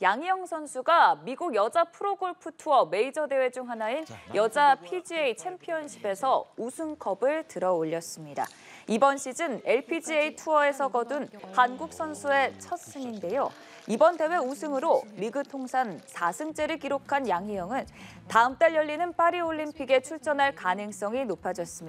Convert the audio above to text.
양희영 선수가 미국 여자 프로골프 투어 메이저 대회 중 하나인 여자 PGA 챔피언십에서 우승컵을 들어 올렸습니다. 이번 시즌 LPGA 투어에서 거둔 한국 선수의 첫 승인데요. 이번 대회 우승으로 리그 통산 4승째를 기록한 양희영은 다음 달 열리는 파리올림픽에 출전할 가능성이 높아졌습니다.